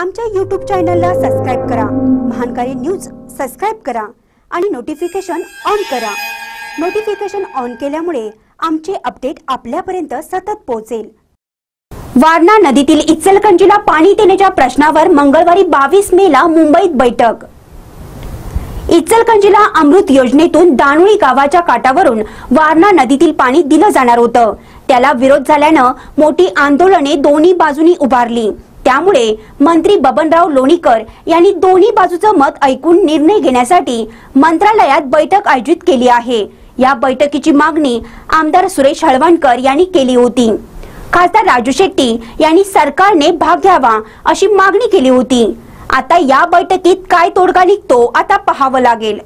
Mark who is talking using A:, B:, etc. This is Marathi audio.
A: आमच्या यूट्यूब चॅनलला सबस्क्राईब करा. महानकारी न्यूज सबस्क्राईब करा आणि नोटिफिकेशन ऑन करा. नोटिफिकेशन ऑन केल्यामुळे आमचे अपडेट आपल्यापर्यंत सतत पोहोचेल. वारणा नदीतील इचलकंजीला पाणी देण्याच्या प्रश्नावर मंगळवारी बावीस मेला मुंबईत बैठक. इचलकंजीला अमृत योजनेतून दानुळी गावाच्या काठावरून वारणा नदीतील पाणी दिलं जाणार होतं. त्याला विरोध झाल्यानं मोठी आंदोलने दोन्ही बाजूनी उभारली. त्यामुळे मंत्री बबनराव लोणीकर यांनी दोन्ही बाजूचं मत ऐकून निर्णय घेण्यासाठी मंत्रालयात बैठक आयोजित केली आहे. या बैठकीची मागणी आमदार सुरेश हळवणकर यांनी केली होती. खासदार राजू शेट्टी यांनी सरकारने भाग घ्यावा अशी मागणी केली होती. आता या बैठकीत काय तोडगा निघतो आता पाहावं लागेल.